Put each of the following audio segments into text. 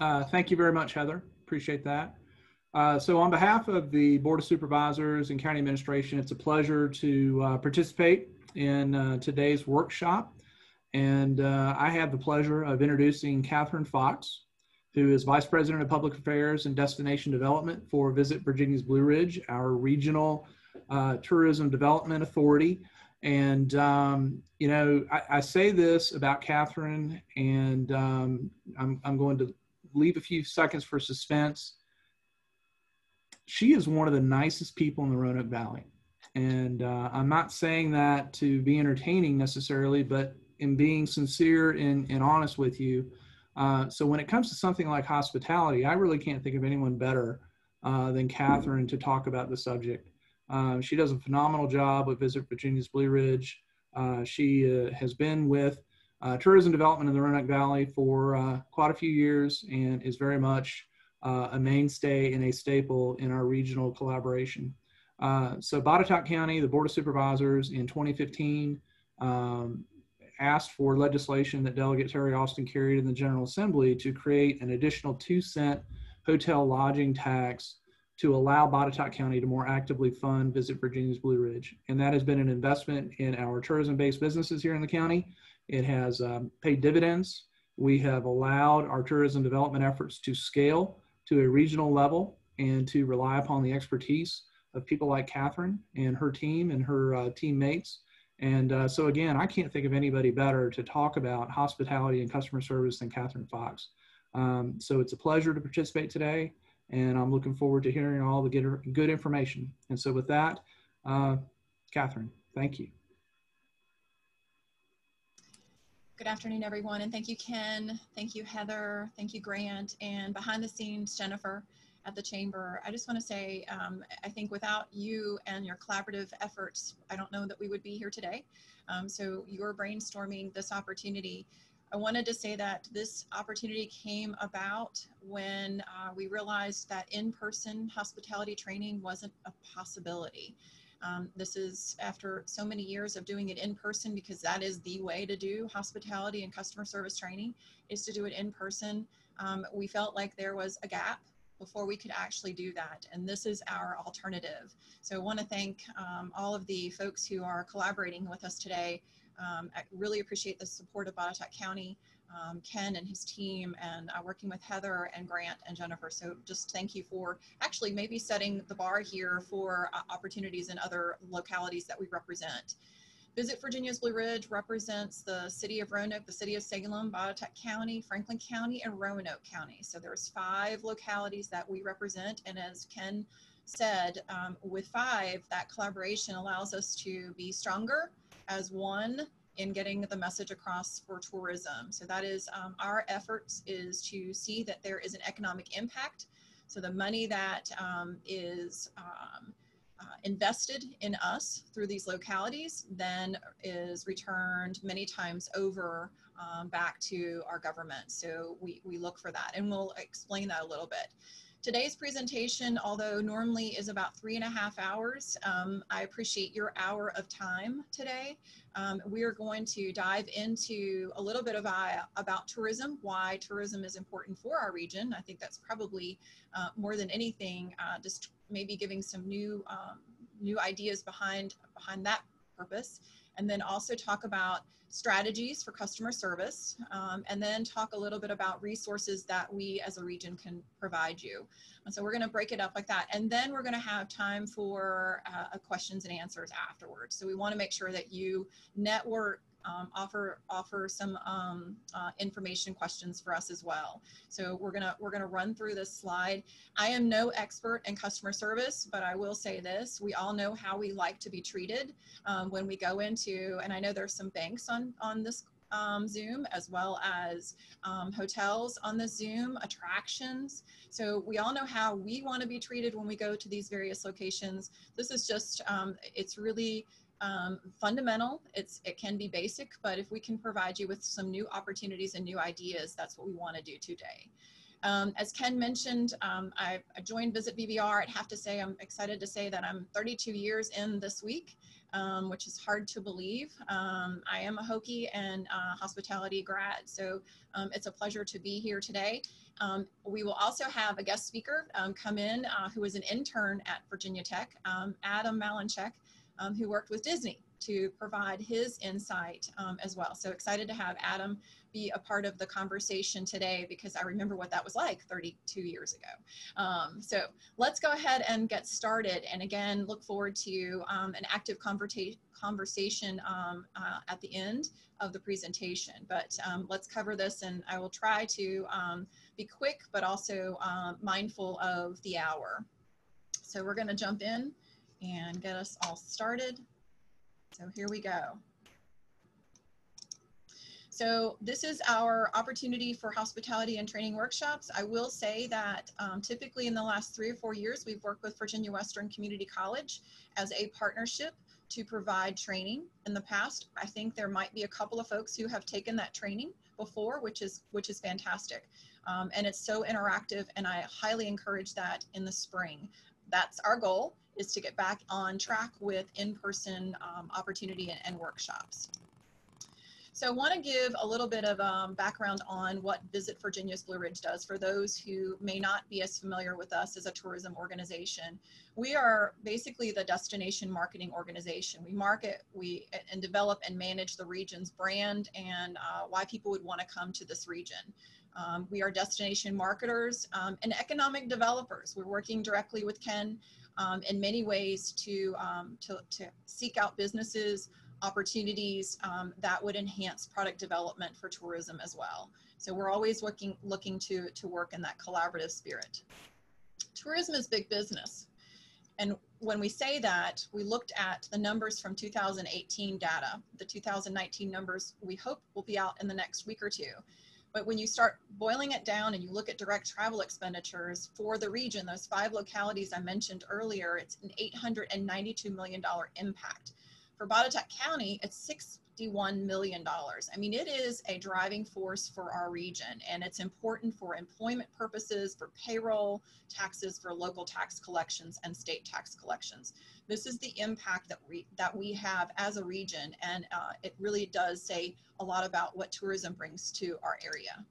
Uh, thank you very much, Heather. Appreciate that. Uh, so on behalf of the Board of Supervisors and County Administration, it's a pleasure to uh, participate in uh, today's workshop. And uh, I have the pleasure of introducing Catherine Fox, who is Vice President of Public Affairs and Destination Development for Visit Virginia's Blue Ridge, our regional tourism development authority. And, um, you know, I, I, say this about Catherine, and um, I'm, I'm going to leave a few seconds for suspense. She is one of the nicest people in the Roanoke Valley. And uh, I'm not saying that to be entertaining necessarily, but in being sincere and, and honest with you. Uh, so when it comes to something like hospitality, I really can't think of anyone better uh, than Catherine to talk about the subject. Uh, she does a phenomenal job with Visit Virginia's Blue Ridge. Uh, she uh, has been with uh, tourism development in the Roanoke Valley for quite a few years and is very much a mainstay and a staple in our regional collaboration. so Botetourt County, the Board of Supervisors in 2015 um, asked for legislation that Delegate Terry Austin carried in the General Assembly to create an additional two cent hotel lodging tax to allow Botetourt County to more actively fund Visit Virginia's Blue Ridge. And that has been an investment in our tourism-based businesses here in the county. It has um, paid dividends. We have allowed our tourism development efforts to scale to a regional level and to rely upon the expertise of people like Catherine and her team and her uh, teammates. And uh, so again, I can't think of anybody better to talk about hospitality and customer service than Catherine Fox. Um, so it's a pleasure to participate today and I'm looking forward to hearing all the good, good information. And so with that, uh, Catherine, thank you. Good afternoon, everyone, and thank you, Ken. Thank you, Heather. Thank you, Grant, and behind the scenes, Jennifer at the Chamber. I just want to say, um, I think without you and your collaborative efforts, I don't know that we would be here today. Um, so you're brainstorming this opportunity I wanted to say that this opportunity came about when uh, we realized that in-person hospitality training wasn't a possibility. Um, this is after so many years of doing it in person because that is the way to do hospitality and customer service training is to do it in person. Um, we felt like there was a gap before we could actually do that. And this is our alternative. So I want to thank um, all of the folks who are collaborating with us today um, I really appreciate the support of Botetourt County, um, Ken and his team, and uh, working with Heather and Grant and Jennifer. So just thank you for actually maybe setting the bar here for uh, opportunities in other localities that we represent. Visit Virginia's Blue Ridge represents the city of Roanoke, the city of Salem, Botetourt County, Franklin County, and Roanoke County. So there's five localities that we represent. And as Ken said, um, with five, that collaboration allows us to be stronger as one in getting the message across for tourism. So that is um, our efforts is to see that there is an economic impact. So the money that um, is um, uh, invested in us through these localities then is returned many times over um, back to our government. So we, we look for that and we'll explain that a little bit. Today's presentation, although normally is about three and a half hours, um, I appreciate your hour of time today. Um, we are going to dive into a little bit of uh, about tourism, why tourism is important for our region. I think that's probably uh, more than anything, uh, just maybe giving some new um, new ideas behind behind that purpose and then also talk about strategies for customer service, um, and then talk a little bit about resources that we as a region can provide you. And so we're going to break it up like that. And then we're going to have time for uh, questions and answers afterwards. So we want to make sure that you network um, offer offer some um, uh, information questions for us as well. So we're gonna we're gonna run through this slide. I am no expert in customer service, but I will say this: we all know how we like to be treated um, when we go into, and I know there's some banks on on this um, Zoom, as well as um, hotels on the Zoom, attractions. So we all know how we want to be treated when we go to these various locations. This is just, um, it's really um, fundamental. It's it can be basic, but if we can provide you with some new opportunities and new ideas, that's what we want to do today. Um, as Ken mentioned, um, I, I, joined Visit VBR. I'd have to say I'm excited to say that I'm 32 years in this week. um, which is hard to believe. Um, I am a Hokie and hospitality grad, so um, it's a pleasure to be here today. Um, we will also have a guest speaker come in uh, who is an intern at Virginia Tech, Adam Malinchek, who worked with Disney to provide his insight as well. So excited to have Adam be a part of the conversation today because I remember what that was like 32 years ago. Um, so let's go ahead and get started. And again, look forward to um, an active conversation um, uh, at the end of the presentation. But um, let's cover this and I will try to um, be quick, but also uh, mindful of the hour. So we're gonna jump in and get us all started. So here we go. So this is our opportunity for hospitality and training workshops. I will say that um, typically in the last three or four years, we've worked with Virginia Western Community College as a partnership to provide training in the past. I think there might be a couple of folks who have taken that training before, which is, which is fantastic. Um, and it's so interactive and I highly encourage that in the spring. That's our goal is to get back on track with in-person um, opportunity and, and workshops. So I want to give a little bit of um, background on what Visit Virginia's Blue Ridge does for those who may not be as familiar with us as a tourism organization. We are basically the destination marketing organization. We market, we and develop and manage the region's brand and uh, why people would want to come to this region. Um, we are destination marketers um, and economic developers. We're working directly with Ken um, in many ways to, um, to, to seek out businesses opportunities um, that would enhance product development for tourism as well. So we're always looking, looking to, to work in that collaborative spirit. Tourism is big business. And when we say that, we looked at the numbers from 2018 data. The 2019 numbers we hope will be out in the next week or two. But when you start boiling it down and you look at direct travel expenditures for the region, those five localities I mentioned earlier, it's an $892 million impact. For Botetourt County, it's $61 million. I mean, it is a driving force for our region, and it's important for employment purposes, for payroll, taxes, for local tax collections, and state tax collections. This is the impact that we, that we have as a region, and uh, it really does say a lot about what tourism brings to our area.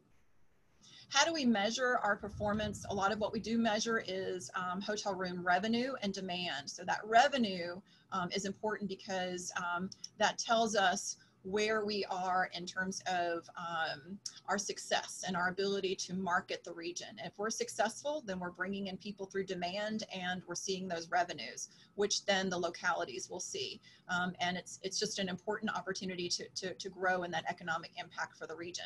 How do we measure our performance? A lot of what we do measure is um, hotel room revenue and demand. So that revenue um, is important because um, that tells us where we are in terms of um, our success and our ability to market the region. If we're successful, then we're bringing in people through demand and we're seeing those revenues, which then the localities will see. Um, and it's, it's just an important opportunity to, to, to grow in that economic impact for the region.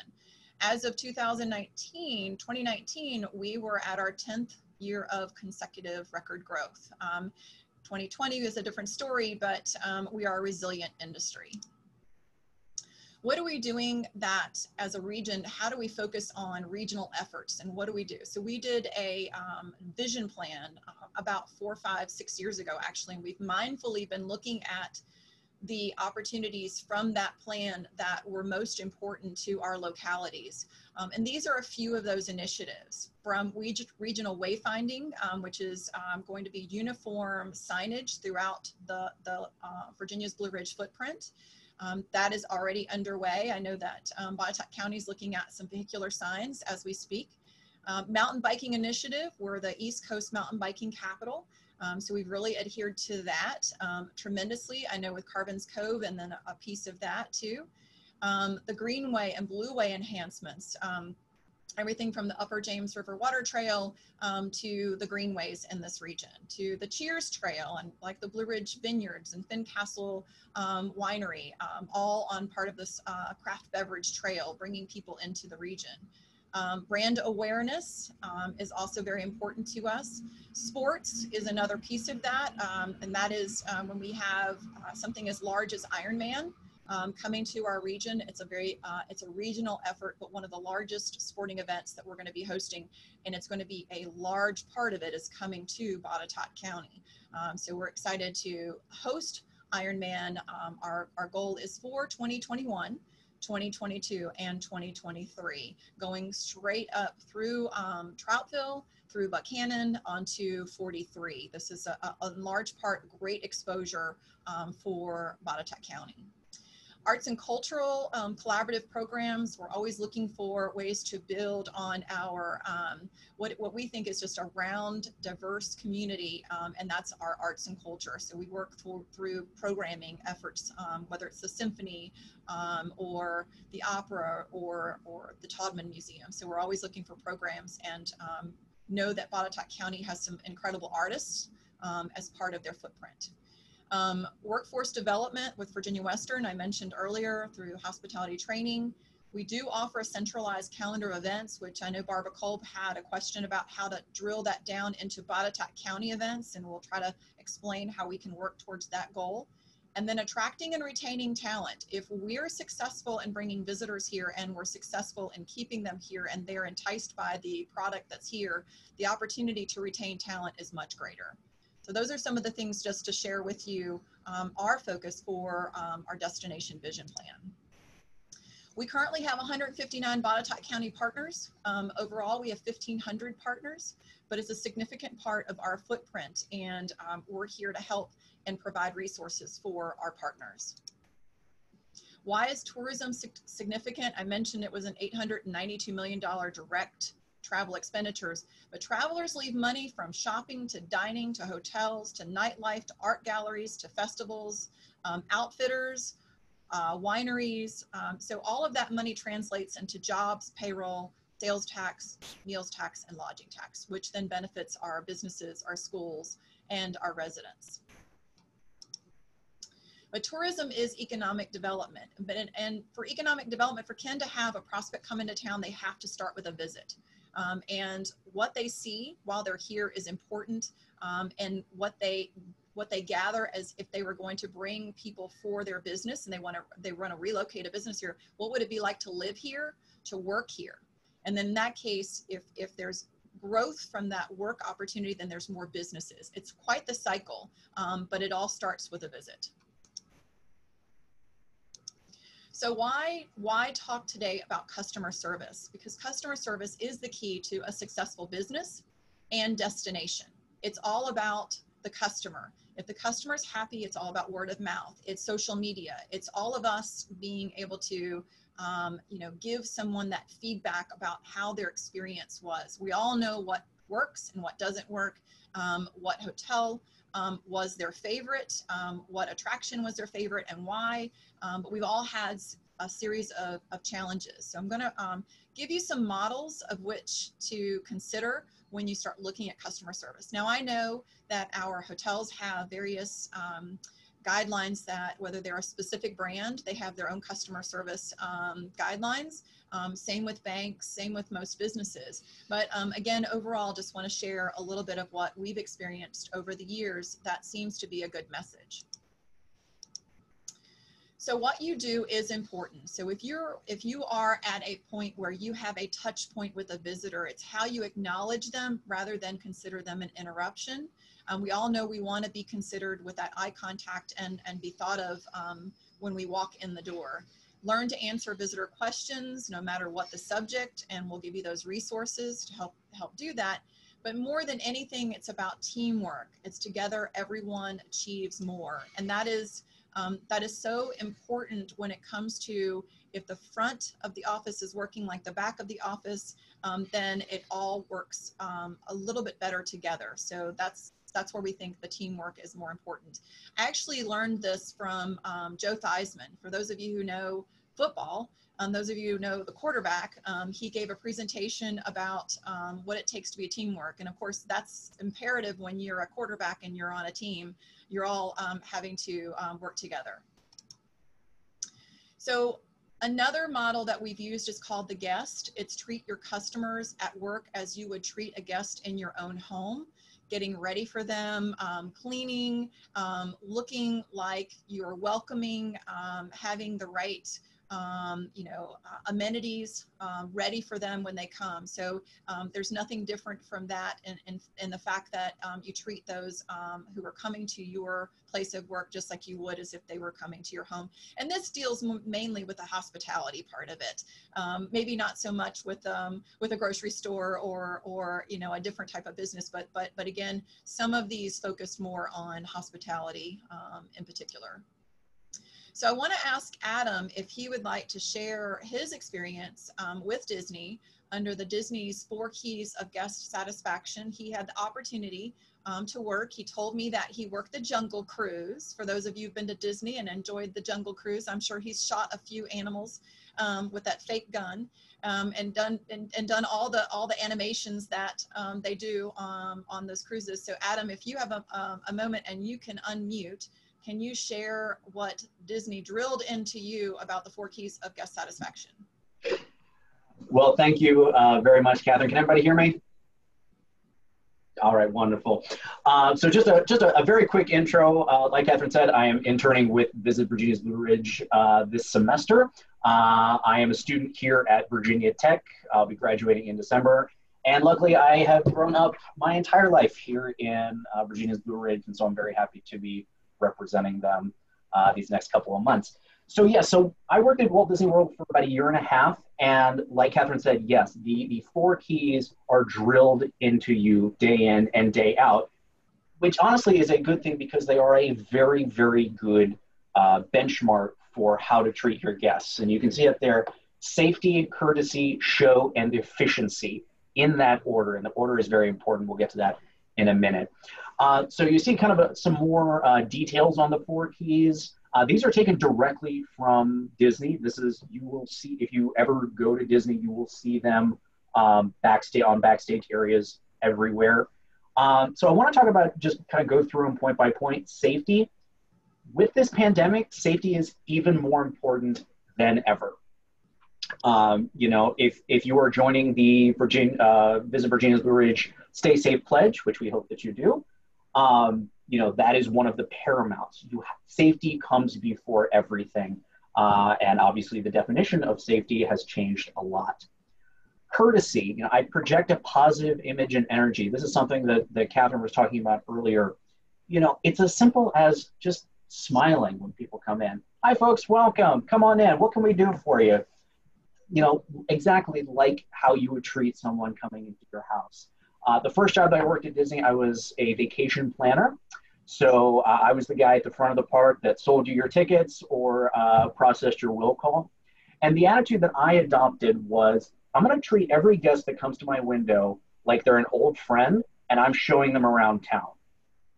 As of 2019, 2019, we were at our 10th year of consecutive record growth. Um, 2020 is a different story, but um, we are a resilient industry. What are we doing that as a region? How do we focus on regional efforts and what do we do? So we did a um, vision plan uh, about four, five, six years ago, actually, and we've mindfully been looking at the opportunities from that plan that were most important to our localities. Um, and these are a few of those initiatives from regional wayfinding, um, which is um, going to be uniform signage throughout the, the uh, Virginia's Blue Ridge footprint. Um, that is already underway. I know that um, Botetourt County is looking at some vehicular signs as we speak. Um, mountain biking initiative, we're the East Coast mountain biking capital. Um, so we've really adhered to that um, tremendously. I know with Carvins Cove and then a, piece of that too. Um, the Greenway and Blueway enhancements, um, everything from the Upper James River Water Trail um, to the greenways in this region, to the Cheers Trail and like the Blue Ridge Vineyards and Fincastle um, Winery, all on part of this uh, craft beverage trail, bringing people into the region. Um, brand awareness um, is also very important to us. Sports is another piece of that, um, and that is um, when we have uh, something as large as Ironman um, coming to our region. It's a very, uh, it's a regional effort, but one of the largest sporting events that we're going to be hosting, and it's going to be a large part of it is coming to Botetourt County. Um, so we're excited to host Ironman. our, our goal is for 2021 2022, and 2023, going straight up through um, Troutville, through Buchanan onto 43. This is a, a large part great exposure um, for Botetourt County arts and cultural um, collaborative programs. We're always looking for ways to build on our um, what what we think is just a round, diverse community, um, and that's our arts and culture. So we work through, through programming efforts, um, whether it's the symphony um, or the opera or or the Taubman Museum. So we're always looking for programs and um, know that Botetourt County has some incredible artists as part of their footprint. Um, workforce development with Virginia Western, I mentioned earlier through hospitality training. We do offer a centralized calendar of events, which I know Barbara Kolb had a question about how to drill that down into Botetourt County events, and we'll try to explain how we can work towards that goal. And then attracting and retaining talent. If we're successful in bringing visitors here and we're successful in keeping them here and they're enticed by the product that's here, the opportunity to retain talent is much greater. So those are some of the things just to share with you um, our focus for um, our destination vision plan. We currently have 159 Botetourt County partners. Um, overall, we have 1,500 partners, but it's a significant part of our footprint and um, we're here to help and provide resources for our partners. Why is tourism significant? I mentioned it was an $892 million direct travel expenditures, but travelers leave money from shopping to dining to hotels to nightlife to art galleries to festivals, um, outfitters, uh, wineries. Um, so all of that money translates into jobs, payroll, sales tax, meals tax, and lodging tax, which then benefits our businesses, our schools, and our residents. But tourism is economic development. But, and for economic development, for Ken to have a prospect come into town, they have to start with a visit. Um, and what they see while they're here is important. Um, and what they what they gather as if they were going to bring people for their business and they want to they want to relocate a business here what would it be like to live here to work here and then in that case if if there's growth from that work opportunity then there's more businesses it's quite the cycle um, but it all starts with a visit so why, why talk today about customer service? Because customer service is the key to a successful business and destination. It's all about the customer. If the customer is happy, it's all about word of mouth. It's social media. It's all of us being able to, um, you know, give someone that feedback about how their experience was. We all know what works and what doesn't work, um, what hotel um, was their favorite, um, what attraction was their favorite, and why. Um, but we've all had a series of, of challenges. So I'm going to um, give you some models of which to consider when you start looking at customer service. Now I know that our hotels have various um, guidelines that whether they're a specific brand, they have their own customer service um, guidelines. Um, same with banks, same with most businesses. But um, again, overall, just want to share a little bit of what we've experienced over the years that seems to be a good message. So what you do is important. So if you're if you are at a point where you have a touch point with a visitor, it's how you acknowledge them rather than consider them an interruption. Um, we all know we want to be considered with that eye contact and and be thought of um, when we walk in the door. Learn to answer visitor questions no matter what the subject, and we'll give you those resources to help help do that. But more than anything, it's about teamwork. It's together, everyone achieves more, and that is um, that is so important when it comes to if the front of the office is working like the back of the office, um, then it all works um, a little bit better together. So that's that's where we think the teamwork is more important. I actually learned this from um, Joe Theismann. For those of you who know football, um, those of you who know the quarterback, um, he gave a presentation about um, what it takes to be a teamwork. And of course, that's imperative when you're a quarterback and you're on a team. You're all um, having to um, work together. So another model that we've used is called the guest. It's treat your customers at work as you would treat a guest in your own home getting ready for them, um, cleaning, um, looking like you're welcoming, um, having the right um, you know, uh, amenities um, ready for them when they come. So um, there's nothing different from that in, in, in the fact that um, you treat those um, who are coming to your place of work just like you would as if they were coming to your home. And this deals mainly with the hospitality part of it. Um, maybe not so much with with a grocery store or or you know a different type of business, but but but again, some of these focus more on hospitality in particular. So I want to ask Adam if he would like to share his experience um, with Disney under the Disney's four keys of guest satisfaction. He had the opportunity um, to work. He told me that he worked the Jungle Cruise. For those of you who've been to Disney and enjoyed the Jungle Cruise, I'm sure he's shot a few animals um, with that fake gun um, and done and, and, done all the all the animations that um, they do um, on those cruises. So Adam, if you have a, um, a moment and you can unmute, can you share what Disney drilled into you about the four keys of guest satisfaction? Well, thank you uh, very much, Catherine. Can everybody hear me? All right, wonderful. Uh, so just a just a, a very quick intro. Uh, like Catherine said, I am interning with Visit Virginia's Blue Ridge uh, this semester. Uh, I am a student here at Virginia Tech. I'll be graduating in December. And luckily, I have grown up my entire life here in uh, Virginia's Blue Ridge, and so I'm very happy to be representing them uh, these next couple of months. So yeah, so I worked at Walt Disney World for about a year and a half, and like Catherine said, yes, the the four keys are drilled into you day in and day out, which honestly is a good thing because they are a very very good uh, benchmark for how to treat your guests, and you can see it there: safety, courtesy, show, and efficiency in that order, and the order is very important. We'll get to that in a minute. Uh, so you see kind of a, some more uh, details on the four keys. Uh, these are taken directly from Disney. This is, you will see, if you ever go to Disney, you will see them um, backstage on backstage areas everywhere. Um, so I want to talk about just kind of go through them point by point. Safety. With this pandemic, safety is even more important than ever. Um, you know, if if you are joining the Virginia uh, Visit Virginia's Blue Ridge Stay Safe Pledge, which we hope that you do, um, you know that is one of the paramounts. You safety comes before everything, uh, and obviously the definition of safety has changed a lot. Courtesy, you know, I project a positive image and energy. This is something that that Catherine was talking about earlier. You know, it's as simple as just smiling when people come in. Hi, folks, welcome. Come on in. What can we do for you? You know, exactly like how you would treat someone coming into your house. Uh, the first job that I worked at Disney, I was a vacation planner. So uh, I was the guy at the front of the park that sold you your tickets or uh, processed your will call. And the attitude that I adopted was I'm going to treat every guest that comes to my window like they're an old friend and I'm showing them around town.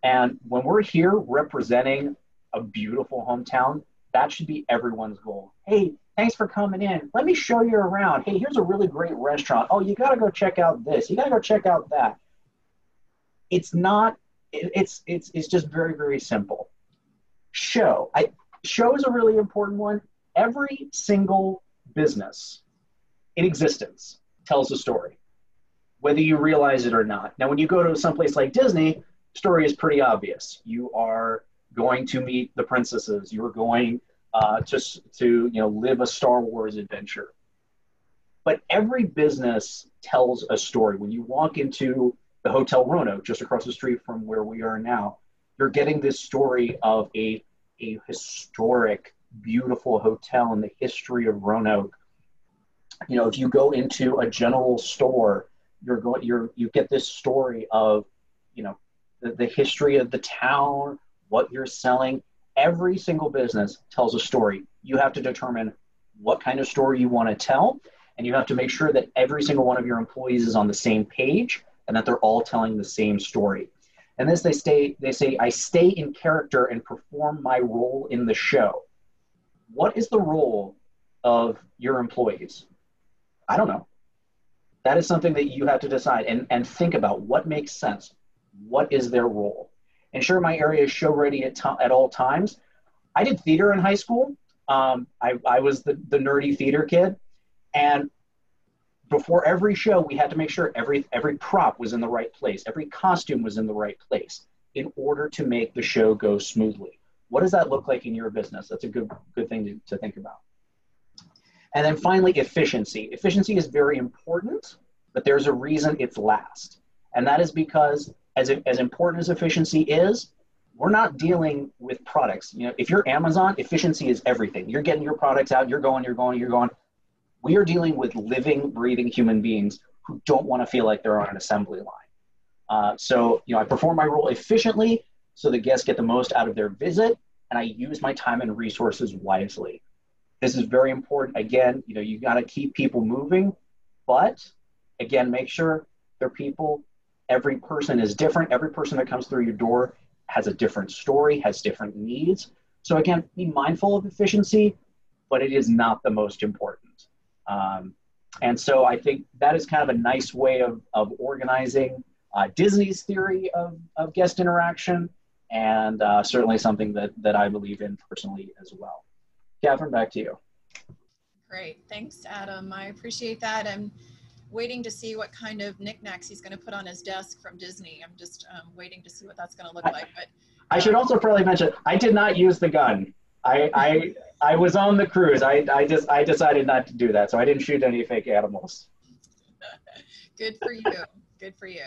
And when we're here representing a beautiful hometown, that should be everyone's goal. Hey, Thanks for coming in. Let me show you around. Hey, here's a really great restaurant. Oh, you got to go check out this. You got to go check out that. It's not. It's it's it's just very very simple. Show. I show is a really important one. Every single business in existence tells a story, whether you realize it or not. Now, when you go to someplace like Disney, story is pretty obvious. You are going to meet the princesses. You are going uh, just to you know live a Star Wars adventure. But every business tells a story. When you walk into the Hotel Roanoke, just across the street from where we are now, you're getting this story of a a historic, beautiful hotel in the history of Roanoke. You know, if you go into a general store, you're going you're you get this story of, you know, the, the history of the town, what you're selling, every single business tells a story. You have to determine what kind of story you want to tell, and you have to make sure that every single one of your employees is on the same page and that they're all telling the same story. And this they stay they say I stay in character and perform my role in the show. What is the role of your employees? I don't know. That is something that you have to decide and, and think about what makes sense. What is their role? Ensure my area is show ready at, at all times. I did theater in high school. Um, I, I was the, the nerdy theater kid. And before every show, we had to make sure every, every prop was in the right place, every costume was in the right place in order to make the show go smoothly. What does that look like in your business? That's a good, good thing to, to think about. And then finally, efficiency. Efficiency is very important, but there's a reason it's last. And that is because as, as important as efficiency is, we're not dealing with products. You know, if you're Amazon, efficiency is everything. You're getting your products out, you're going, you're going, you're going. We are dealing with living, breathing human beings who don't want to feel like they're on an assembly line. Uh, so, you know, I perform my role efficiently so the guests get the most out of their visit, and I use my time and resources wisely. This is very important. Again, you know, you got to keep people moving, but again, make sure they're people. Every person is different. Every person that comes through your door has a different story, has different needs. So again, be mindful of efficiency, but it is not the most important. Um, and so I think that is kind of a nice way of, of organizing uh, Disney's theory of, of guest interaction, and uh, certainly something that, that I believe in personally as well. Catherine, back to you. Great. Thanks, Adam. I appreciate that. I'm waiting to see what kind of knickknacks he's going to put on his desk from Disney. I'm just um, waiting to see what that's going to look I, like. But I should also probably mention I did not use the gun. I, I I was on the cruise. I, I just I decided not to do that, so I didn't shoot any fake animals. Good for you. Good for you.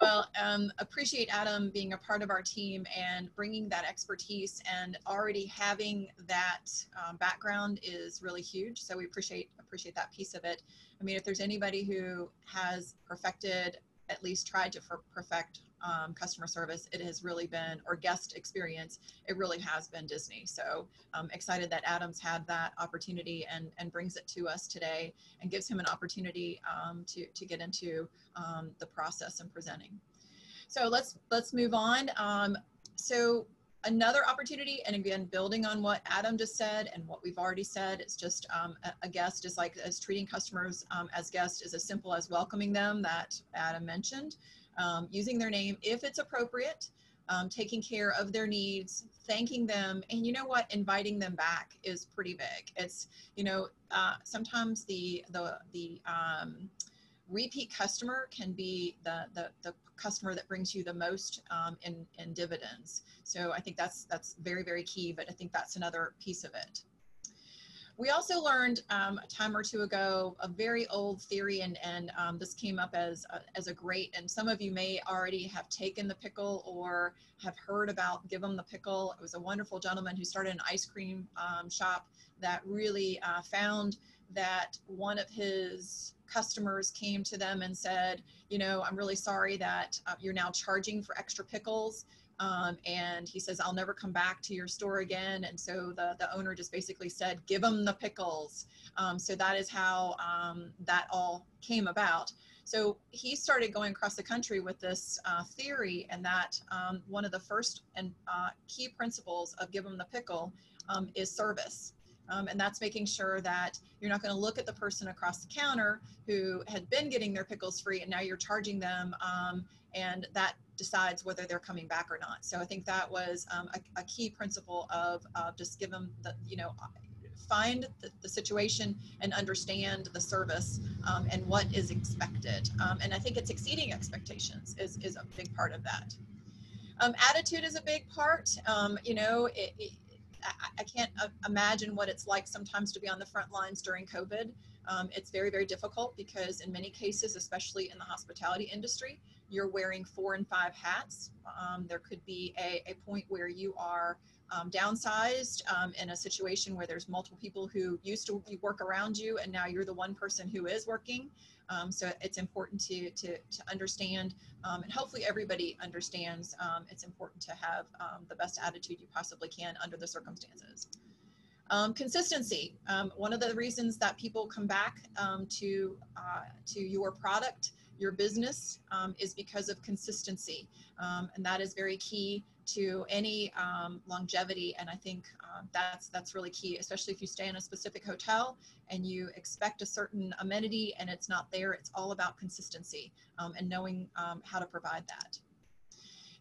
Well, um, appreciate Adam being a part of our team and bringing that expertise and already having that um, background is really huge. So we appreciate appreciate that piece of it. I mean, if there's anybody who has perfected, at least tried to perfect um, customer service, it has really been, or guest experience, it really has been Disney. So I'm excited that Adams had that opportunity and, and brings it to us today and gives him an opportunity um, to, to get into um, the process and presenting. So let's, let's move on. Um, so another opportunity, and again, building on what Adam just said and what we've already said, it's just um, a, a, guest is like as treating customers um, as guests is as simple as welcoming them that Adam mentioned um, using their name if it's appropriate, um, taking care of their needs, thanking them, and you know what, inviting them back is pretty big. It's you know uh, sometimes the the the um, repeat customer can be the, the the customer that brings you the most um, in in dividends. So I think that's that's very very key. But I think that's another piece of it. We also learned um, a time or two ago a very old theory, and, and um, this came up as a, as a great, and some of you may already have taken the pickle or have heard about Give 'em the Pickle. It was a wonderful gentleman who started an ice cream um, shop that really uh, found that one of his customers came to them and said, you know, I'm really sorry that uh, you're now charging for extra pickles. Um, and he says, I'll never come back to your store again. And so the, the owner just basically said, give him the pickles. Um, so that is how um, that all came about. So he started going across the country with this uh, theory and that um, one of the first and uh, key principles of give them the pickle um, is service. Um, and that's making sure that you're not going to look at the person across the counter who had been getting their pickles free and now you're charging them um, and that decides whether they're coming back or not. So I think that was um, a, a, key principle of uh, just give them the, you know, find the, the situation and understand the service um, and what is expected. Um, and I think it's exceeding expectations is, is a big part of that. Um, attitude is a big part. Um, you know, it, it, I, I, can't uh, imagine what it's like sometimes to be on the front lines during COVID. Um, it's very, very difficult because in many cases, especially in the hospitality industry, you're wearing four and five hats. Um, there could be a, a, point where you are um, downsized um, in a situation where there's multiple people who used to work around you and now you're the one person who is working. Um, so it's important to, to, to understand um, and hopefully everybody understands it's important to have the best attitude you possibly can under the circumstances. Um, consistency. Um, one of the reasons that people come back um, to uh, to your product your business um, is because of consistency. Um, and that is very key to any um, longevity. And I think uh, that's, that's really key, especially if you stay in a specific hotel and you expect a certain amenity and it's not there. It's all about consistency um, and knowing um, how to provide that.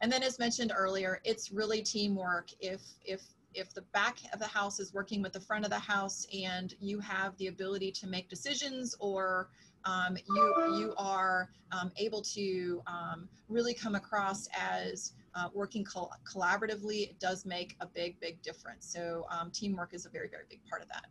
And then as mentioned earlier, it's really teamwork. If, if if the back of the house is working with the front of the house and you have the ability to make decisions or um, you, you are um, able to um, really come across as uh, working col collaboratively, it does make a big, big difference. So um, teamwork is a very, very big part of that.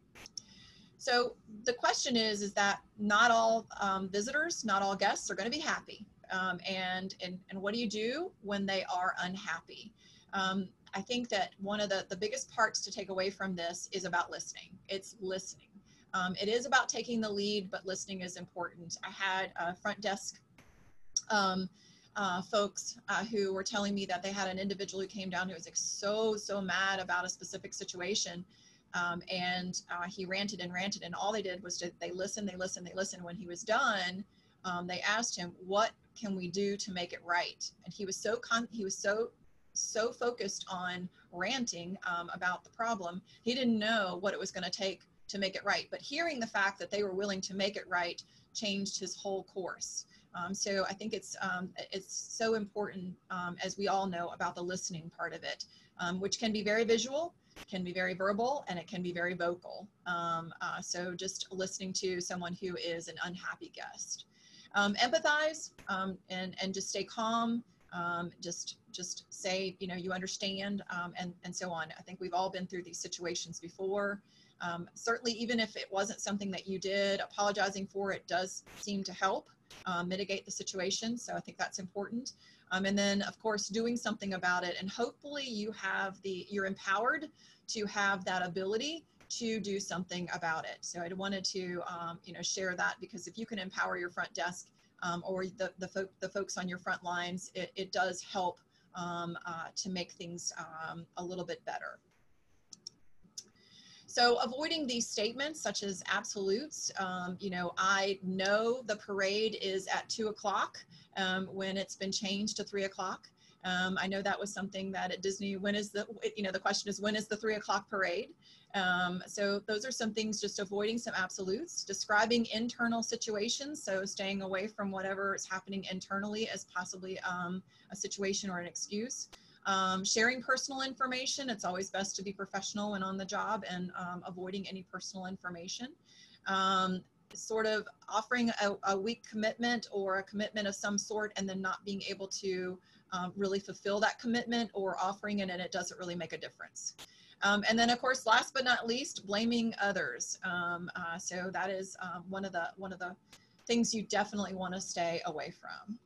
So the question is, is that not all um, visitors, not all guests are going to be happy. Um, and, and, and what do you do when they are unhappy? I think that one of the, the biggest parts to take away from this is about listening. It's listening. Um, it is about taking the lead, but listening is important. I had a front desk um, uh, folks uh, who were telling me that they had an individual who came down who was like so, so mad about a specific situation. Um, and uh, he ranted and ranted, and all they did was to, they listened, they listened, they listened. When he was done, um, they asked him, "What can we do to make it right?" And he was so con- he was so so focused on ranting um, about the problem, he didn't know what it was going to take to make it right. But hearing the fact that they were willing to make it right changed his whole course. Um, so I think it's um, it's so important, um, as we all know, about the listening part of it, um, which can be very visual, can be very verbal, and it can be very vocal. Um, uh, so just listening to someone who is an unhappy guest. Um, empathize and and just stay calm. just just say you know you understand and and so on. I think we've all been through these situations before. Um, certainly, even if it wasn't something that you did, apologizing for it does seem to help um, mitigate the situation. So I think that's important. Um, and then, of course, doing something about it. And hopefully, you have the you're empowered to have that ability to do something about it. So I wanted to um, you know share that because if you can empower your front desk um, or the the, fo the folks on your front lines, it, it does help um, uh, to make things a little bit better. So avoiding these statements such as absolutes, um, you know, I know the parade is at two o'clock um, when it's been changed to three o'clock. Um, I know that was something that at Disney, when is the, you know, the question is when is the three o'clock parade? Um, so those are some things, just avoiding some absolutes, describing internal situations. So staying away from whatever is happening internally as possibly um, a situation or an excuse. Um, sharing personal information, it's always best to be professional when on the job and um, avoiding any personal information. Um, sort of offering a, a, weak commitment or a commitment of some sort and then not being able to um, really fulfill that commitment or offering it and it doesn't really make a difference. Um, and then of course, last but not least, blaming others. Um, uh, so that is one of the one of the things you definitely want to stay away from.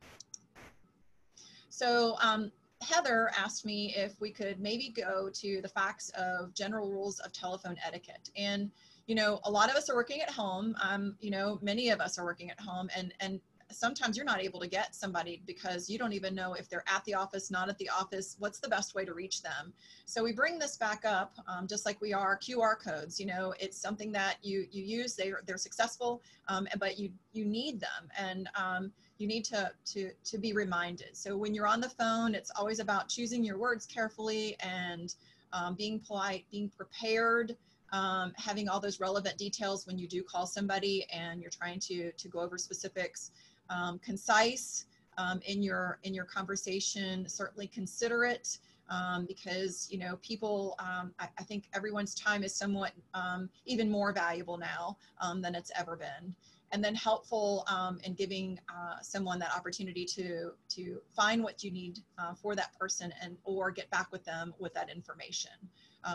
So um, Heather asked me if we could maybe go to the facts of general rules of telephone etiquette. And, you know, a lot of us are working at home. Um, you know, many of us are working at home and, and sometimes you're not able to get somebody because you don't even know if they're at the office, not at the office, what's the best way to reach them. So we bring this back up, um, just like we are QR codes, you know, it's something that you, you use, they, they're successful, um, but you, you need them. And, um, you need to, to, to be reminded. So when you're on the phone, it's always about choosing your words carefully and um, being polite, being prepared, um, having all those relevant details when you do call somebody and you're trying to, to go over specifics, um, concise um, in, your, in your conversation, certainly considerate. Um, because you know people um, I, I, think everyone's time is somewhat um, even more valuable now um, than it's ever been and then helpful in giving uh, someone that opportunity to to find what you need uh, for that person and or get back with them with that information.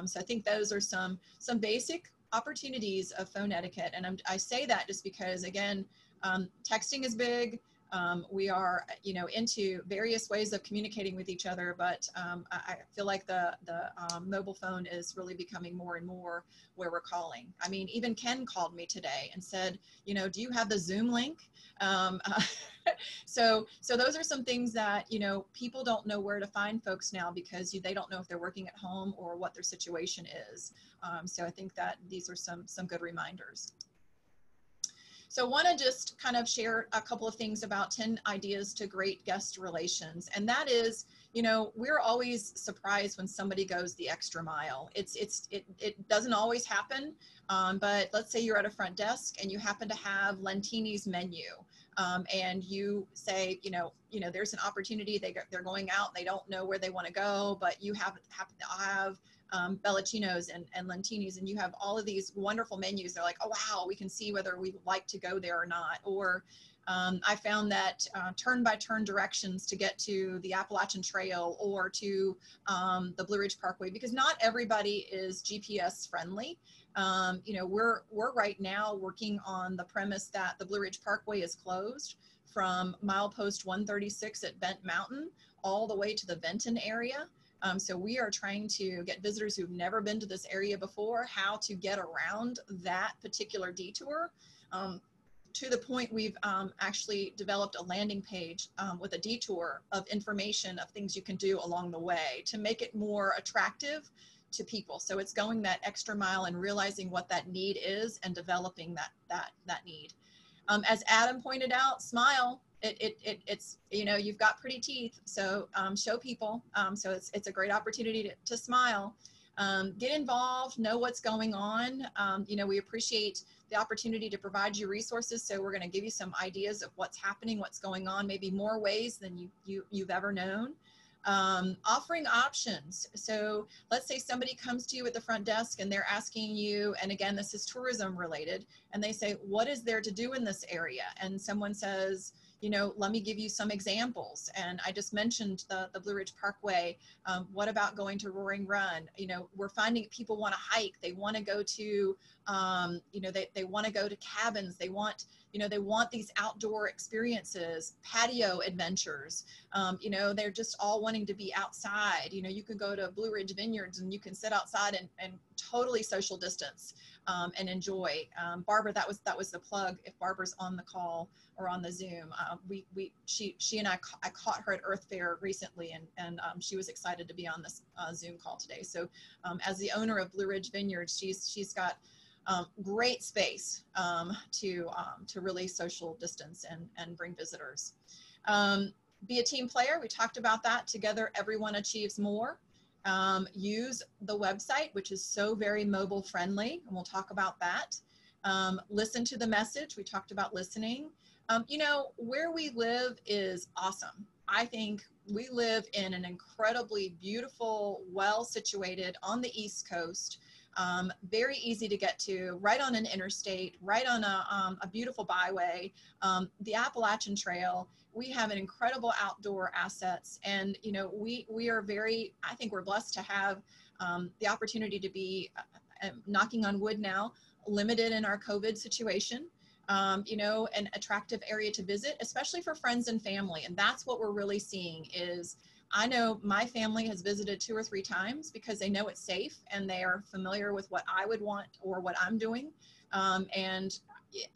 So I think those are some some basic opportunities of phone etiquette, and I'm, i say that just because again, um, texting is big. Um, we are, you know, into various ways of communicating with each other, but um, I, feel like the the um, mobile phone is really becoming more and more where we're calling. I mean, even Ken called me today and said, you know, do you have the Zoom link? Uh, so, so those are some things that you know people don't know where to find folks now because you, they don't know if they're working at home or what their situation is. Um, so I think that these are some some good reminders. So I want to just kind of share a couple of things about 10 ideas to great guest relations. And that is, you know, we're always surprised when somebody goes the extra mile. It's, it's, it, it doesn't always happen. Um, but let's say you're at a front desk and you happen to have Lentini's menu. Um, and you say, you know, you know, there's an opportunity. They go, they're going out. They don't know where they want to go, but you have happen to have um, Bellatinos and, and Lentinis, and you have all of these wonderful menus. They're like, oh, wow, we can see whether we like to go there or not. Or um, I found that turn by turn directions to get to the Appalachian Trail or to um, the Blue Ridge Parkway because not everybody is GPS friendly. Um, you know, we're we're right now working on the premise that the Blue Ridge Parkway is closed from milepost 136 at Bent Mountain all the way to the Benton area. Um, so we are trying to get visitors who've never been to this area before how to get around that particular detour. Um, to the point we've um, actually developed a landing page um, with a detour of information of things you can do along the way to make it more attractive to people. So it's going that extra mile and realizing what that need is and developing that that that need. Um, as Adam pointed out, smile. It, it, it, it's you know you've got pretty teeth, so um, show people. Um, so it's it's a great opportunity to, to smile. Um, get involved, know what's going on. Um, you know we appreciate the opportunity to provide you resources. So we're going to give you some ideas of what's happening, what's going on, maybe more ways than you, you you've ever known um, offering options. So let's say somebody comes to you at the front desk and they're asking you, and again, this is tourism related, and they say, what is there to do in this area? And someone says, you know, let me give you some examples. And I just mentioned the, the Blue Ridge Parkway. Um, what about going to Roaring Run? You know, we're finding people want to hike. They want to go to, um, you know, they, they want to go to cabins. They want, you know, they want these outdoor experiences, patio adventures. Um, you know, they're just all wanting to be outside. You know, you can go to Blue Ridge Vineyards and you can sit outside and, and totally social distance um, and enjoy. Um, Barbara, that was that was the plug. If Barbara's on the call or on the Zoom, uh, we we she she and I ca I caught her at Earth Fair recently, and and um, she was excited to be on this uh, Zoom call today. So, um, as the owner of Blue Ridge Vineyards, she's she's got um, great space to to really social distance and and bring visitors. Be a team player. We talked about that. Together, everyone achieves more. Um, use the website, which is so very mobile friendly, and we'll talk about that. Um, listen to the message. We talked about listening. Um, you know, where we live is awesome. I think we live in an incredibly beautiful, well situated on the East Coast um, very easy to get to, right on an interstate, right on a, um, a beautiful byway, um, the Appalachian Trail. We have an incredible outdoor assets, and you know we we are very. I think we're blessed to have um, the opportunity to be uh, uh, knocking on wood now, limited in our COVID situation. Um, you know, an attractive area to visit, especially for friends and family. And that's what we're really seeing is I know my family has visited two or three times because they know it's safe and they are familiar with what I would want or what I'm doing. Um, and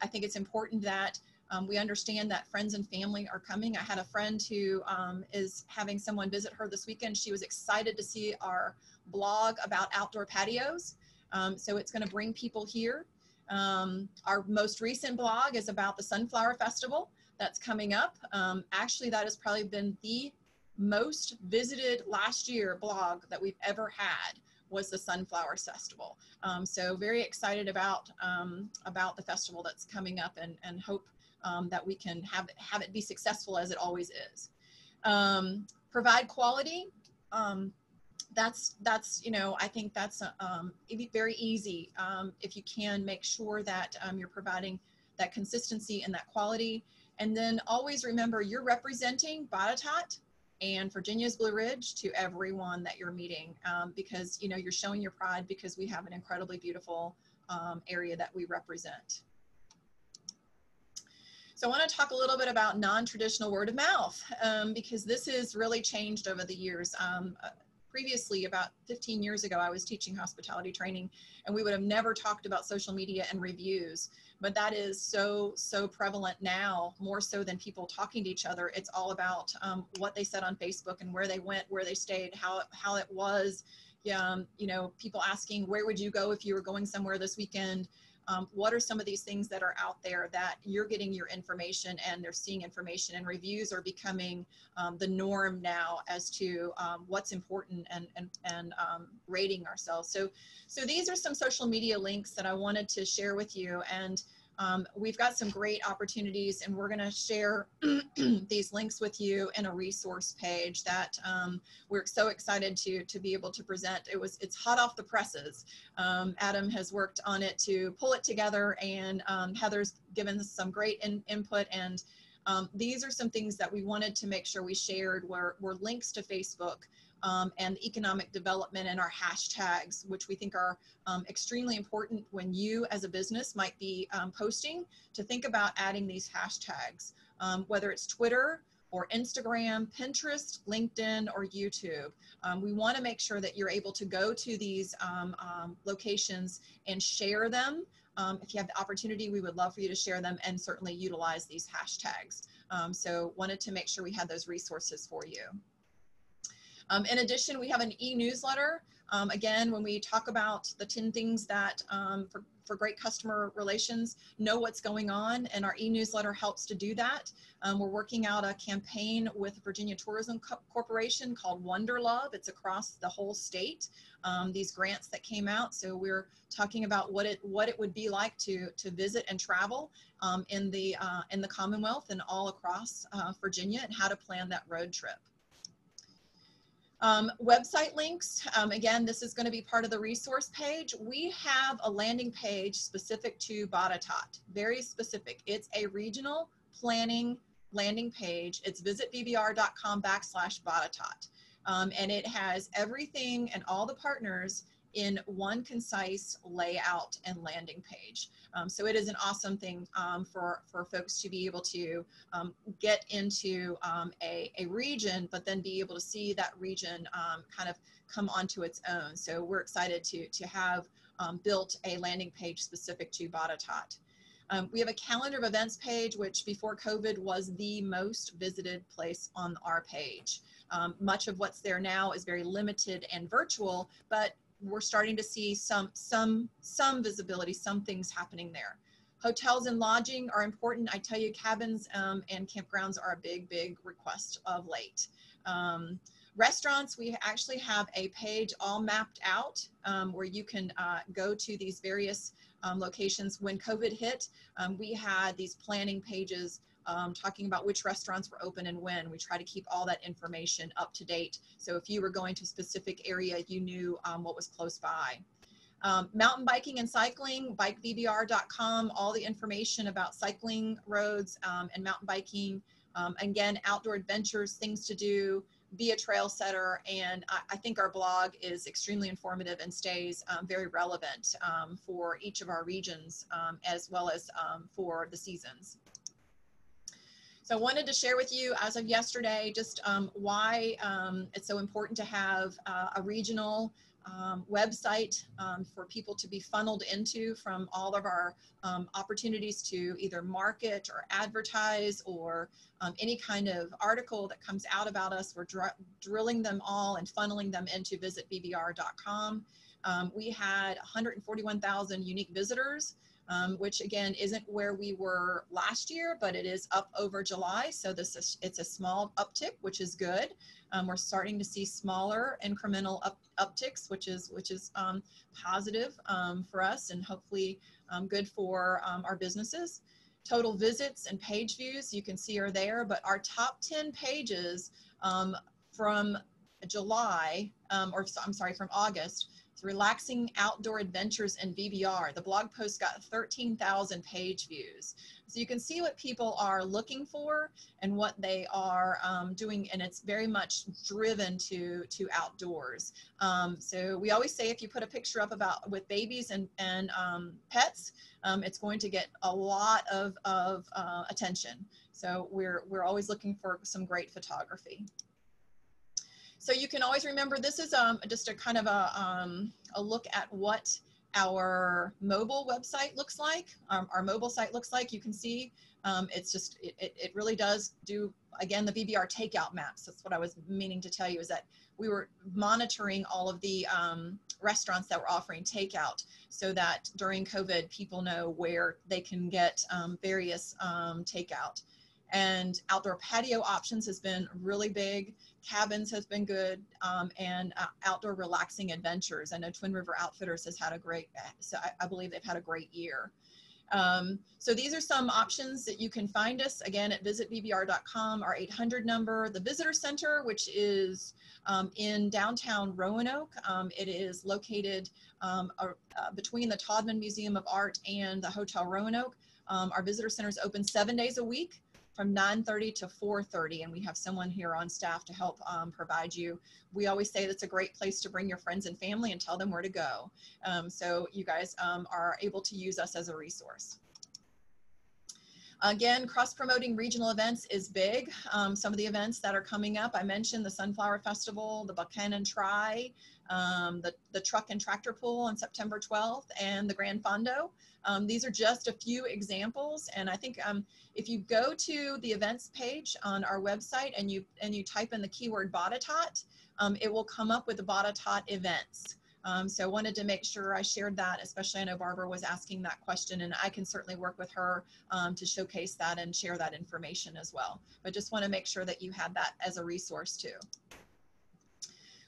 I think it's important that um, we understand that friends and family are coming. I had a friend who um, is having someone visit her this weekend. She was excited to see our blog about outdoor patios. Um, so it's going to bring people here. Um, our most recent blog is about the Sunflower Festival that's coming up. Um, actually, that has probably been the most visited last year blog that we've ever had was the Sunflower Festival. Um, so very excited about um, about the festival that's coming up and, and hope um, that we can have, have it be successful as it always is. Um, provide quality. Um, that's, that's, you know, I think that's um, very easy if you can make sure that you're providing that consistency and that quality. And then always remember you're representing Botetourt and Virginia's Blue Ridge to everyone that you're meeting um, because you know you're showing your pride because we have an incredibly beautiful um, area that we represent. So I want to talk a little bit about non-traditional word of mouth um, because this has really changed over the years. Um, previously, about 15 years ago, I was teaching hospitality training and we would have never talked about social media and reviews. But that is so so prevalent now more so than people talking to each other. It's all about um, what they said on facebook and where they went where they stayed how how it was. Um, you know people asking where would you go if you were going somewhere this weekend um, what are some of these things that are out there that you're getting your information and they're seeing information and reviews are becoming um, the norm now as to um, what's important and, and, and um, rating ourselves. So, so these are some social media links that I wanted to share with you. And um, we've got some great opportunities and we're going to share these links with you in a resource page that um, we're so excited to, to be able to present. It was, it's hot off the presses. Um, Adam has worked on it to pull it together and um, Heather's given some great in, input and um, these are some things that we wanted to make sure we shared were, were links to Facebook, um, and economic development and our hashtags, which we think are um, extremely important when you as a business might be um, posting to think about adding these hashtags, um, whether it's Twitter, or Instagram, Pinterest, LinkedIn, or YouTube. Um, we want to make sure that you're able to go to these um, locations and share them. Um, if you have the opportunity, we would love for you to share them and certainly utilize these hashtags. Um, so wanted to make sure we had those resources for you. Um, in addition, we have an e-newsletter. Um, again, when we talk about the 10 things that um, for, for great customer relations, know what's going on, and our e-newsletter helps to do that. Um, we're working out a campaign with Virginia Tourism Co Corporation called WanderLove. It's across the whole state. Um, these grants that came out, so we're talking about what it what it would be like to to visit and travel in the uh, in the Commonwealth and all across uh, Virginia, and how to plan that road trip. Um, website links, um, again, this is going to be part of the resource page. We have a landing page specific to Botetourt, very specific. It's a regional planning landing page. It's visitvbr.com backslash Botetourt. Um, and it has everything and all the partners in one concise layout and landing page. Um, so it is an awesome thing um, for, for folks to be able to um, get into um, a, a region, but then be able to see that region um, kind of come onto its own. So we're excited to, to have built a landing page specific to Botetourt. Um, we have a calendar of events page, which before COVID was the most visited place on our page. Um, much of what's there now is very limited and virtual, but we're starting to see some some some visibility, some things happening there. Hotels and lodging are important. I tell you, cabins um, and campgrounds are a big, big request of late. Um, restaurants, we actually have a page all mapped out um, where you can uh, go to these various um, locations. When COVID hit, um, we had these planning pages um, talking about which restaurants were open and when. We try to keep all that information up to date. So if you were going to a specific area, you knew um, what was close by. Um, mountain biking and cycling, bikevbr.com, all the information about cycling roads um, and mountain biking. Um, again, outdoor adventures, things to do, be a trail setter. And I, I think our blog is extremely informative and stays um, very relevant for each of our regions as well as for the seasons. So I wanted to share with you as of yesterday just um, why um, it's so important to have uh, a regional um, website um, for people to be funneled into from all of our um, opportunities to either market or advertise or um, any kind of article that comes out about us. We're dr drilling them all and funneling them into visitvbr.com. we had 141,000 unique visitors um, which again isn't where we were last year, but it is up over July. So this is, it's a small uptick, which is good. Um, we're starting to see smaller incremental up, upticks, which is which is um, positive um, for us and hopefully um, good for um, our businesses. Total visits and page views you can see are there, but our top 10 pages from July, or I'm sorry, from August Relaxing Outdoor Adventures in VBR. The blog post got 13,000 page views. So you can see what people are looking for and what they are um, doing, and it's very much driven to, to outdoors. Um, so we always say if you put a picture up about with babies and, and um, pets, um, it's going to get a lot of, of uh, attention. So we're, we're always looking for some great photography. So you can always remember this is um, just a kind of a, um, a look at what our mobile website looks like, um, our mobile site looks like. You can see um, it's just, it, it really does do, again, the VBR takeout maps. That's what I was meaning to tell you is that we were monitoring all of the um, restaurants that were offering takeout so that during COVID, people know where they can get um, various takeout and outdoor patio options has been really big. Cabins has been good, um, and uh, outdoor relaxing adventures. I know Twin River Outfitters has had a great, so I, I believe they've had a great year. Um, so these are some options that you can find us again at visitvbr.com, our 800 number, the visitor center, which is um, in downtown Roanoke. Um, it is located um, uh, between the Taubman Museum of Art and the Hotel Roanoke. Um, our visitor center is open seven days a week from 9.30 to 4.30 and we have someone here on staff to help um, provide you. We always say that's a great place to bring your friends and family and tell them where to go. Um, so you guys um, are able to use us as a resource. Again, cross-promoting regional events is big. Um, some of the events that are coming up, I mentioned the Sunflower Festival, the Buchanan Tri, um, the, the Truck and Tractor pool on September 12th, and the Gran Fondo. Um, these are just a few examples, and I think um, if you go to the events page on our website and you and you type in the keyword Botetourt, um, it will come up with the Botetourt events. Um, so I wanted to make sure I shared that, especially I know Barbara was asking that question and I can certainly work with her um, to showcase that and share that information as well. But just want to make sure that you had that as a resource too.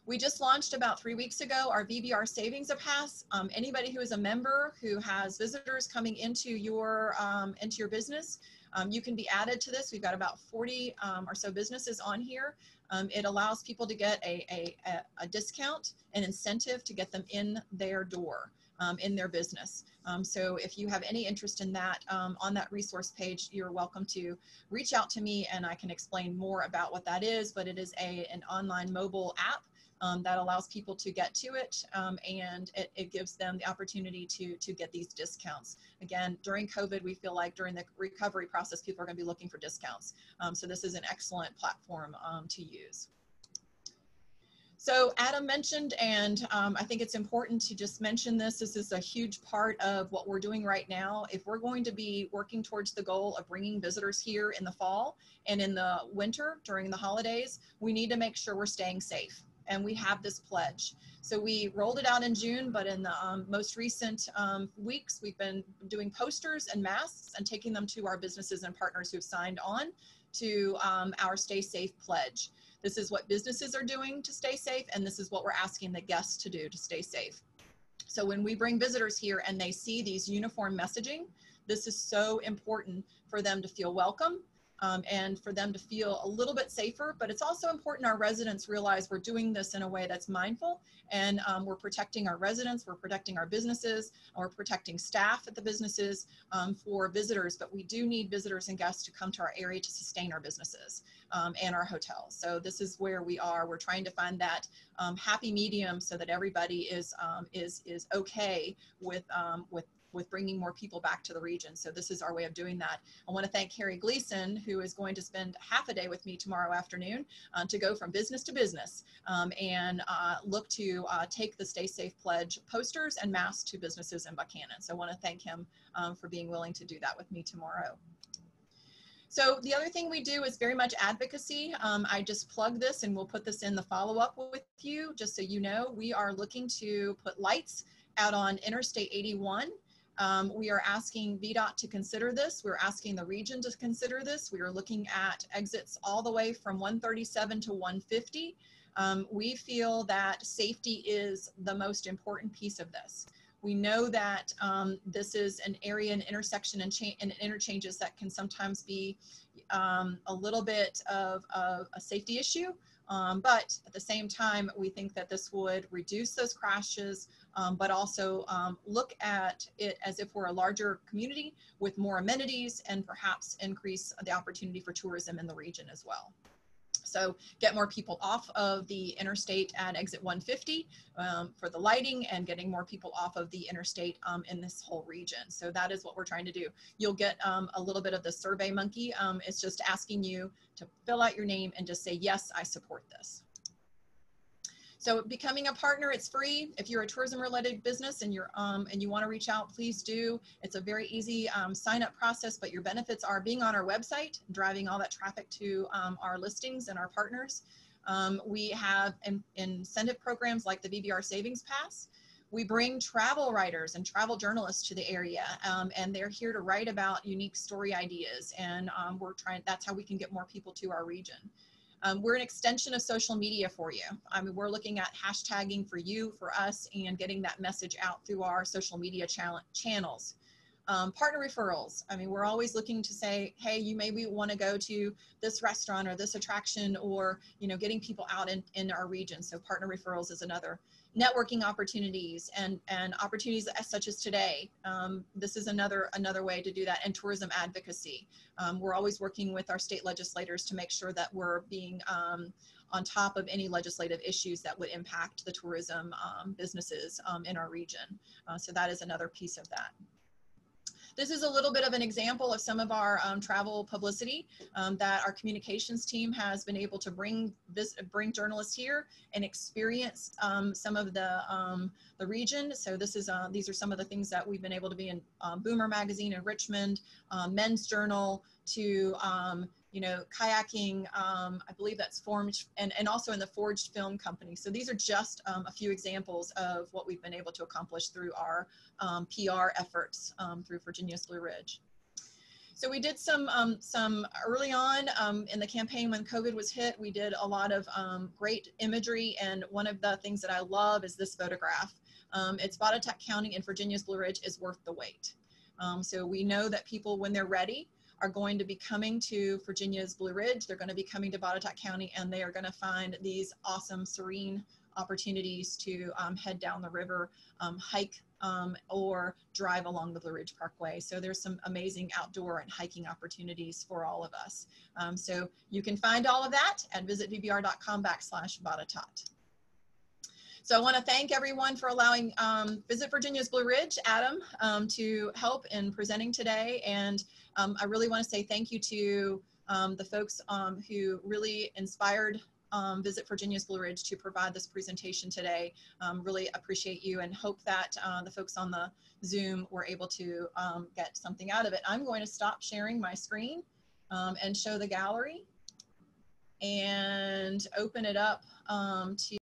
We just launched about three weeks ago our VBR Savings of Pass. Um, anybody who is a member who has visitors coming into your um, into your business, um, you can be added to this. We've got about 40 um, or so businesses on here. Um, it allows people to get a, a, a, discount, an incentive to get them in their door, um, in their business. Um, so if you have any interest in that, um, on that resource page, you're welcome to reach out to me and I can explain more about what that is, but it is a, an online mobile app um, that allows people to get to it um, and it, it, gives them the opportunity to, to get these discounts. Again, during COVID, we feel like during the recovery process, people are going to be looking for discounts. Um, so this is an excellent platform um, to use. So Adam mentioned, and um, I think it's important to just mention this, this is a huge part of what we're doing right now. If we're going to be working towards the goal of bringing visitors here in the fall and in the winter during the holidays, we need to make sure we're staying safe and we have this pledge. So we rolled it out in June, but in the um, most recent um, weeks, we've been doing posters and masks and taking them to our businesses and partners who've signed on to um, our Stay Safe pledge. This is what businesses are doing to stay safe, and this is what we're asking the guests to do to stay safe. So when we bring visitors here and they see these uniform messaging, this is so important for them to feel welcome, um, and for them to feel a little bit safer. But it's also important our residents realize we're doing this in a way that's mindful and um, we're protecting our residents, we're protecting our businesses, we're protecting staff at the businesses um, for visitors. But we do need visitors and guests to come to our area to sustain our businesses um, and our hotels. So this is where we are. We're trying to find that um, happy medium so that everybody is um, is is okay with with with bringing more people back to the region. So this is our way of doing that. I want to thank Harry Gleason, who is going to spend half a day with me tomorrow afternoon uh, to go from business to business um, and uh, look to uh, take the Stay Safe Pledge posters and masks to businesses in Buchanan. So I want to thank him um, for being willing to do that with me tomorrow. So the other thing we do is very much advocacy. Um, I just plug this and we'll put this in the follow-up with you, just so you know. We are looking to put lights out on Interstate 81 um, we are asking VDOT to consider this. We're asking the region to consider this. We are looking at exits all the way from 137 to 150. Um, we feel that safety is the most important piece of this. We know that um, this is an area and intersection and, and, interchanges that can sometimes be um, a little bit of, of a safety issue. Um, but at the same time, we think that this would reduce those crashes, um, but also um, look at it as if we're a larger community with more amenities and perhaps increase the opportunity for tourism in the region as well. So get more people off of the interstate at exit 150 um, for the lighting and getting more people off of the interstate um, in this whole region. So that is what we're trying to do. You'll get um, a little bit of the survey monkey. Um, it's just asking you to fill out your name and just say, yes, I support this. So becoming a partner, it's free. If you're a tourism related business and you're um, and you want to reach out, please do. It's a very easy um, sign up process, but your benefits are being on our website, driving all that traffic to um, our listings and our partners. Um, we have in, incentive programs like the VBR Savings Pass. We bring travel writers and travel journalists to the area, um, and they're here to write about unique story ideas. And um, we're trying. That's how we can get more people to our region. Um, we're an extension of social media for you. I mean, we're looking at hashtagging for you, for us, and getting that message out through our social media channels. Um, partner referrals. I mean, we're always looking to say, hey, you maybe want to go to this restaurant or this attraction or, you know, getting people out in, in our region. So partner referrals is another. Networking opportunities and, and opportunities such as today. Um, this is another, another way to do that. And tourism advocacy. Um, we're always working with our state legislators to make sure that we're being um, on top of any legislative issues that would impact the tourism um, businesses um, in our region. Uh, so that is another piece of that. This is a little bit of an example of some of our um, travel publicity um, that our communications team has been able to bring this, bring journalists here and experience um, some of the um, the region. So this is uh, these are some of the things that we've been able to be in um, Boomer Magazine in Richmond, uh, Men's Journal, to um, you know, kayaking, um, I believe that's formed, and, and also in the Forged Film Company. So these are just um, a few examples of what we've been able to accomplish through our um, PR efforts um, through Virginia's Blue Ridge. So we did some, um, some early on um, in the campaign when COVID was hit, we did a lot of great imagery. And one of the things that I love is this photograph. it's Botetourt County in Virginia's Blue Ridge is worth the wait. so we know that people, when they're ready, are going to be coming to Virginia's Blue Ridge. They're going to be coming to Botetourt County and they are going to find these awesome, serene opportunities to um, head down the river, um, hike, um, or drive along the Blue Ridge Parkway. So there's some amazing outdoor and hiking opportunities for all of us. Um, so you can find all of that at visitvbr.com backslash Botetourt. So I want to thank everyone for allowing um, Visit Virginia's Blue Ridge, Adam, um, to help in presenting today. And um, I really want to say thank you to um, the folks um, who really inspired um, Visit Virginia's Blue Ridge to provide this presentation today. really appreciate you and hope that uh, the folks on the Zoom were able to get something out of it. I'm going to stop sharing my screen and show the gallery and open it up um, to